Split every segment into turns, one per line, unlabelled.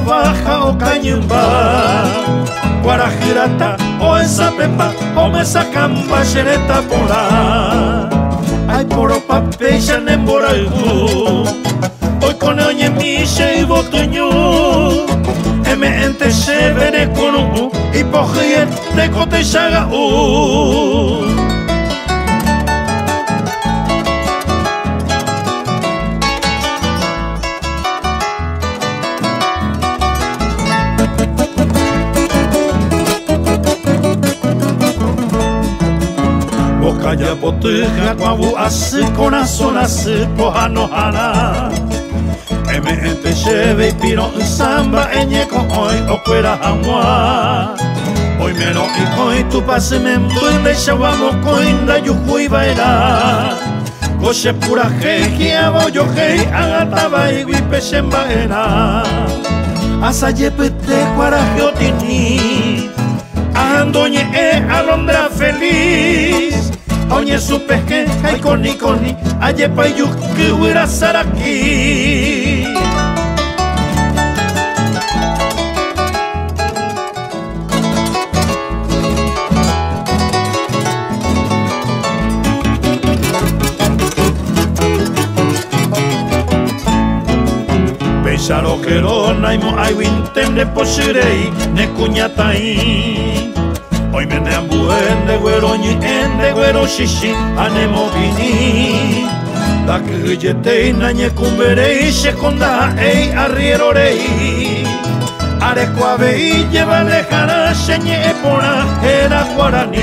o baja o cañimba Guarajirata o esa pepa o mesa camba xereta porá Ay poro papeya nemboraigu Hoy con oye miche y botuñu. Eme ente xevere con u Hipojiet de cote xaga u uh. Kaya potuja kwabu asi kona sona si pohano hana Eme ente sheve piro samba enye ko oi okwera hamwa Oi meno i koi tu pase me mbunde shawamo koinda yuhui baera Koshe pura hei abo yo hei agataba igui peshemba era Asa yepete kwara geotini Andoñe e alondra feliz Oye supe que hay coni coni Aye pa yuki huira saraki Pensaro que lo naimo ai wintende poshirei ne kuñatai Hoy me ne ambuen de güero ni en de güero shishi anemo vini Da que yete na nye kumberei shekonda ei arrierorei Are kuave lleva lejana shenye epona era guarani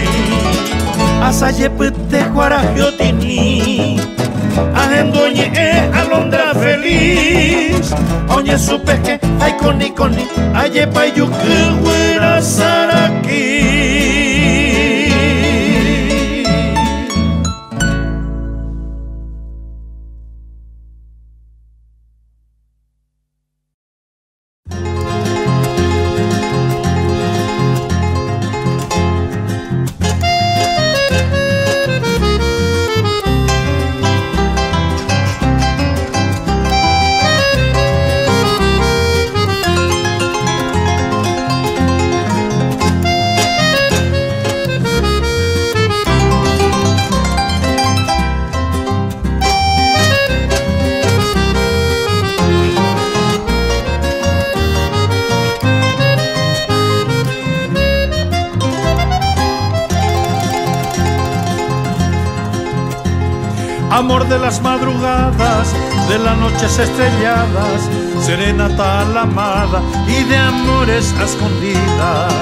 Asa yepete guaragiotini Ahendoñe e alondra feliz. Oñe supe que ay coni coni Aye pa yuki huira de las madrugadas, de las noches estrelladas, serenata a la amada y de amores escondidas.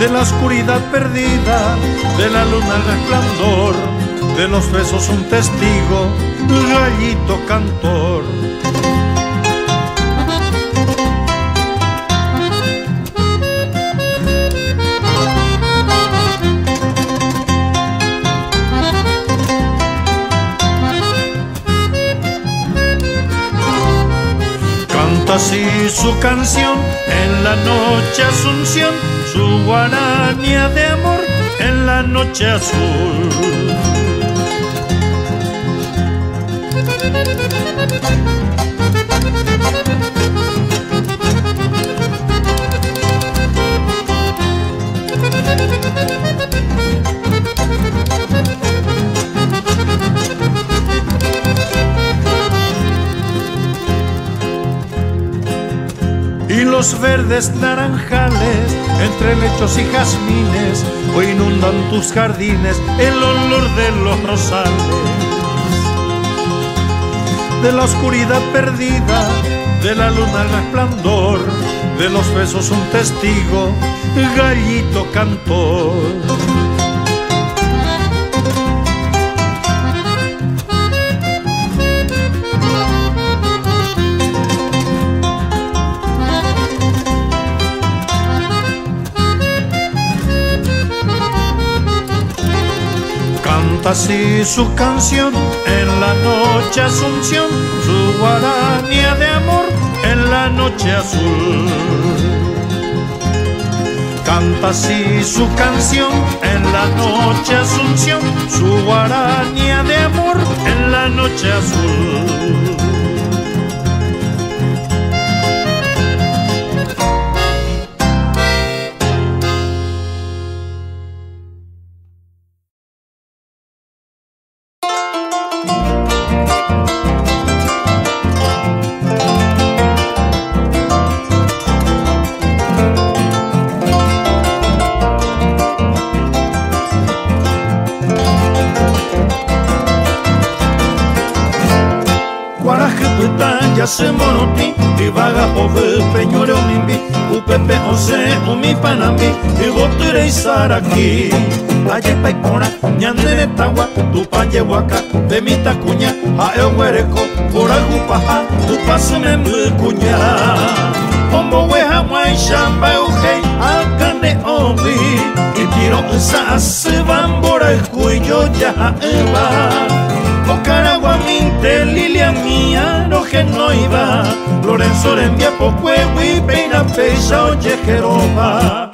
De la oscuridad perdida, de la luna el resplandor, de los besos un testigo, gallito cantor. Su canción en la noche asunción, su guaranía de amor en la noche azul. Verdes naranjales entre lechos y jazmines hoy inundan tus jardines el olor de los rosales. De la oscuridad perdida de la luna el resplandor de los besos un testigo gallito cantor así su canción en la noche asunción, su guaranía de amor en la noche azul. Canta así su canción en la noche asunción, su guaraña de amor en la noche azul. Isaraki Aye paikora ñandere tawa Tupaye waka Demita kuña Hae huereko Kora gupaha Tupasume mbukuña Ombo weha mwai shamba uhei Akane omi Itiro usa asibambora Kuyo ya eba Ocaraguaminte, Lilia mía, no que no iba, Lorenzo le envía poco y peina fecha oye Jeroba.